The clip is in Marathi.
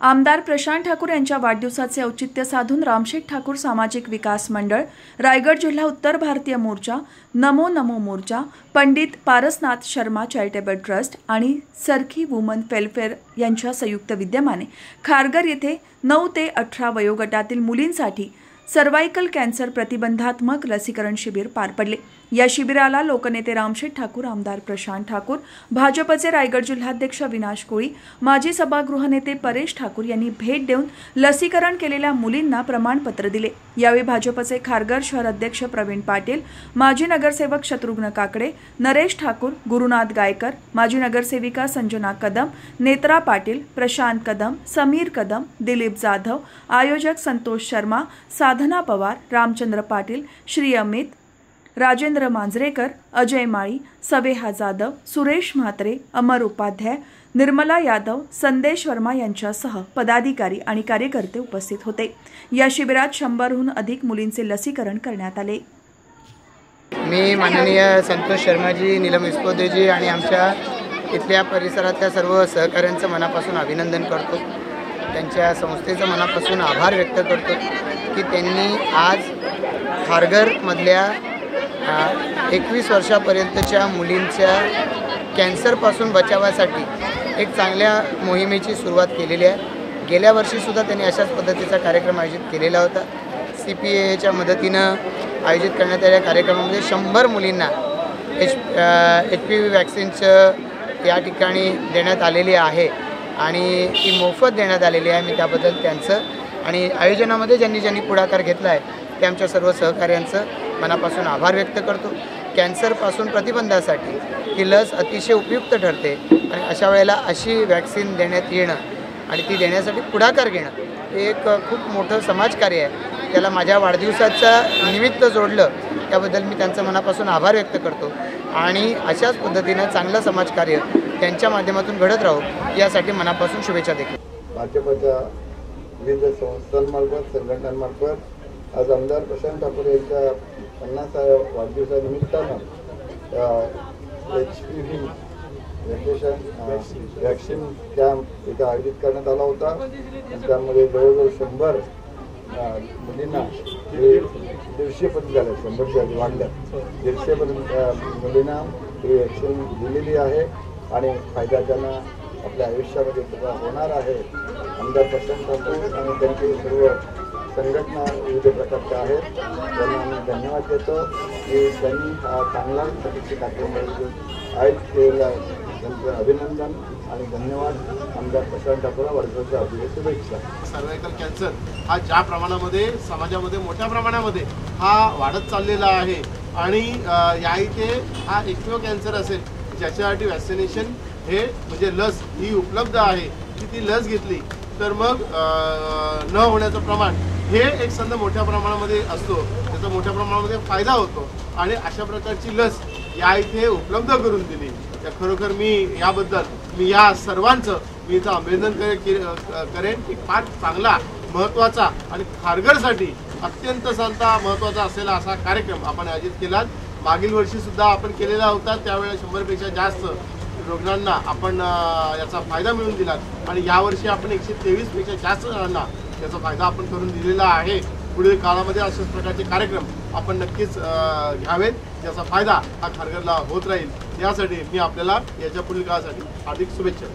आमदार प्रशांत ठाकूर यांच्या वाढदिवसाचे औचित्य साधून रामशेठ ठाकूर सामाजिक विकास मंडळ रायगड जिल्हा उत्तर भारतीय मोर्चा नमो नमो मोर्चा पंडित पारसनाथ शर्मा चॅरिटेबल ट्रस्ट आणि सरखी वुमन वेलफेअर यांच्या संयुक्त विद्यमाने खारगर येथे नऊ ते अठरा वयोगटातील मुलींसाठी सर्वायकल कॅन्सर प्रतिबंधात्मक लसीकरण शिबिर पार पडले. या शिबिराला लोकनेते रामशेठ ठाकूर आमदार प्रशांत ठाकूर भाजपचे रायगड जिल्हाध्यक्ष विनाश कोळी माजी सभागृह नेते परेश ठाकूर यांनी भेट देऊन लसीकरण केलेल्या मुलींना प्रमाणपत्र दिले. यावेळी भाजपचे खारघर शहर अध्यक्ष प्रवीण पाटील माजी नगरसेवक शत्रुघ्न काकडे नरेश ठाकूर गुरुनाथ गायकर माजी नगरसेविका संजना कदम नेत्रा पाटील प्रशांत कदम समीर कदम दिलीप जाधव आयोजक संतोष शर्मा साध साधना पवार रामचंद्र पाटील श्री अमित राजेंद्र मांजरेकर अजय माळी सवेहा जाधव सुरेश म्हात्रे अमर उपाध्याय निर्मला यादव संदेश वर्मा यांच्यासह पदाधिकारी आणि कार्यकर्ते उपस्थित होते. या शिबिरात शंभरहून अधिक मुलींचे लसीकरण करण्यात आले. मी माननीय संतोष शर्माजी नीलम इस्पोदेजी आणि आमच्या इथल्या परिसरातल्या सर्व सहकाऱ्यांचं मनापासून अभिनंदन करतो. त्यांच्या संस्थेचं मनापासून आभार व्यक्त करतो. की त्यांनी आज खारघरमधल्या एकवीस वर्षापर्यंतच्या मुलींच्या कॅन्सरपासून बचावासाठी एक चांगल्या मोहिमेची सुरुवात केलेली आहे. गेल्या वर्षीसुद्धा त्यांनी अशाच पद्धतीचा कार्यक्रम आयोजित केलेला होता. सी पी एच्या मदतीनं आयोजित करण्यात आलेल्या कार्यक्रमामध्ये शंभर मुलींना एच एच पी व्ही वॅक्सिनचं या ठिकाणी देण्यात आलेली आहे आणि ती मोफत देण्यात आलेली आहे. मी त्याबद्दल त्यांचं आणि आयोजनामध्ये ज्यांनी ज्यांनी पुढाकार घेतला आहे ते आमच्या सर्व सहकाऱ्यांचं मनापासून आभार व्यक्त करतो. कॅन्सरपासून प्रतिबंधासाठी ही लस अतिशय उपयुक्त ठरते आणि अशा वेळेला अशी वॅक्सिन देण्यात येणं आणि ती देण्यासाठी पुढाकार घेणं हे एक खूप मोठं समाजकार्य आहे. त्याला माझ्या वाढदिवसाचा निमित्त जोडलं त्याबद्दल मी त्यांचं मनापासून आभार व्यक्त करतो. आणि अशाच पद्धतीनं चांगलं समाजकार्य त्यांच्या माध्यमातून घडत राहू यासाठी मनापासून शुभेच्छा देखील भाजपच्या विविध संस्थांमार्फत संघटनांमार्फत आज आमदार प्रशांत ठाकूर यांच्या पन्नासाव्या वाढदिवसानिमित्तानं H P V vaccination vaccine camp इथं आयोजित करण्यात आला होता. त्यामध्ये जवळजवळ शंभर मुलींना दीडशेपर्यंत झाल्या शंभरच्या आधी वाढल्या दीडशेपर्यंत मुलींना ही व्हॅक्सिन दिलेली आहे. आणि फायदा त्यांना आपल्या आयुष्यामध्ये सुद्धा होणार आहे. आमदार प्रशांत ठाकूर आणि त्यांची सर्व संघटना विविध प्रकारच्या आहेत. त्यांना आम्ही धन्यवाद देतो. की त्यांनी हा चांगला प्रतीचे कार्यक्रम आयोजित केलेला त्यांचं अभिनंदन आणि धन्यवाद. आमदार प्रशांत ठाकूरला वर्षाच्या अभिनय शुभेच्छा. सर्वायकल कॅन्सर हा ज्या प्रमाणामध्ये समाजामध्ये मोठ्या प्रमाणामध्ये हा वाढत चाललेला आहे. आणि या इथे हा एकमेव कॅन्सर असेल ज्याच्यासाठी वॅक्सिनेशन हे म्हणजे लस ही उपलब्ध आहे की ती लस घेतली तर मग न होण्याचं प्रमाण हे एक संद मोठ्या प्रमाणामध्ये असतो. त्याचा मोठ्या प्रमाणामध्ये फायदा होतो. आणि अशा प्रकारची लस या इथे उपलब्ध करून दिली. त्या खरोखर मी याबद्दल मी या सर्वांचं मी इथं अभिनंदन करेन की फार चांगला महत्त्वाचा आणि खारघरसाठी अत्यंत सांगता महत्त्वाचा असलेला असा कार्यक्रम आपण आयोजित केला मागील वर्षी सुद्धा आपण केलेला होता. त्यावेळेला शंभरपेक्षा जास्त रुग्णांना आपण याचा फायदा मिळवून दिला आणि यावर्षी आपण एकशे तेवीसपेक्षा जास्त जणांना याचा फायदा आपण करून दिलेला आहे. पुढील काळामध्ये अशाच प्रकारचे कार्यक्रम आपण नक्कीच घ्यावेत. याचा फायदा हा खारघरला होत राहील. यासाठी मी आपल्याला याच्या पुढील काळासाठी हार्दिक शुभेच्छा